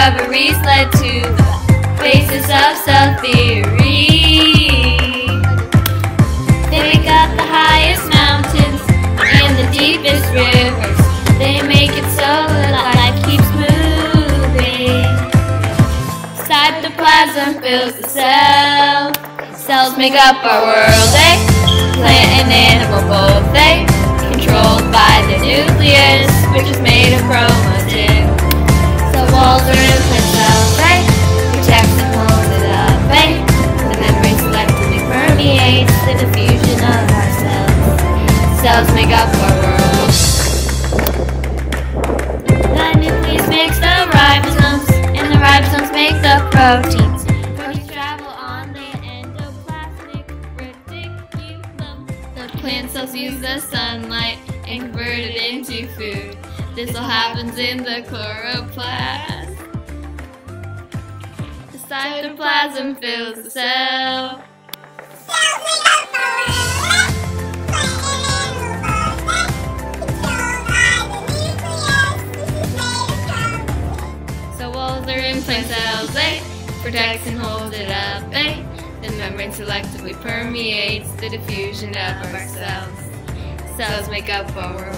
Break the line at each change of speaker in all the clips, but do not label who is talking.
discoveries led to the basis of cell theory. They up the highest mountains and the deepest rivers. They make it so that life keeps moving. Cytoplasm fills the cell. Cells make up our world, eh? Plant and animal both, eh? Proteins. Proteins travel on the endoplasmic reticulum. The plant cells use the sunlight and convert it into food. This all happens in the chloroplast. The cytoplasm fills the cell. Walls plant cells, eh? Protects and holds it up, eh? The membrane selectively permeates the diffusion of our cells. Cells make up our world.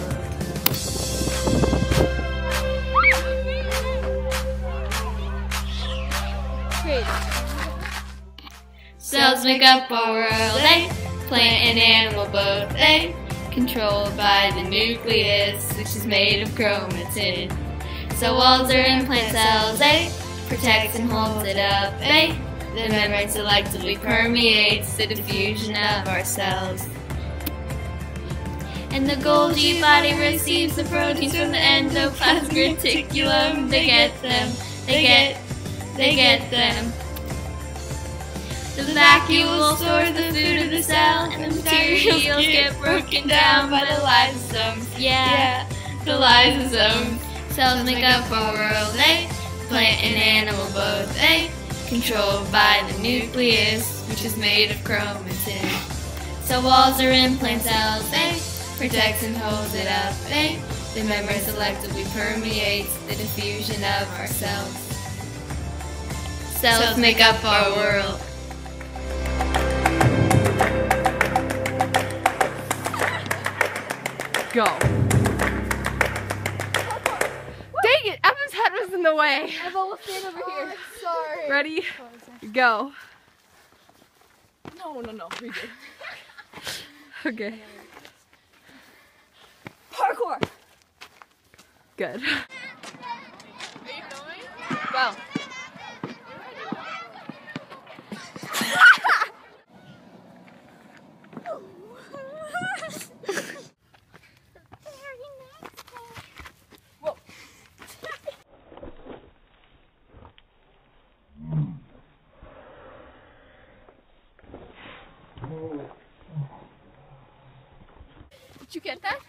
Cells make up our world, eh? Plant and animal both, eh? Controlled by the nucleus, which is made of chromatin. Cell walls are in plant cells, eh? Protects and holds it up, eh? The membrane selectively permeates the diffusion of our cells. And the Golgi body receives the proteins from the endoplasmic reticulum. They get them, they get, they get them. The vacuole stores the food of the cell, and the materials get broken down by the lysosomes. Yeah, the lysosomes. Cells make up our world, eh? Plant and animal both, eh? Controlled by the nucleus, which is made of chromatin. Cell walls are in plant cells, eh? Protects and holds it up, eh? The membrane selectively permeates the diffusion of our cells. Cells make up our world.
Go. Head the way.
I've almost stayed over here. Sorry.
Ready? Oh, Go.
No, no, no. Redo.
Okay.
Parkour.
Good.
Go. Did you get that?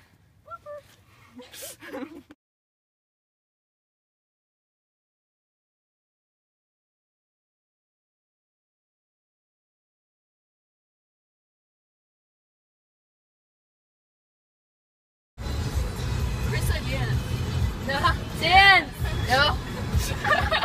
Chris idea. No. Dan. No.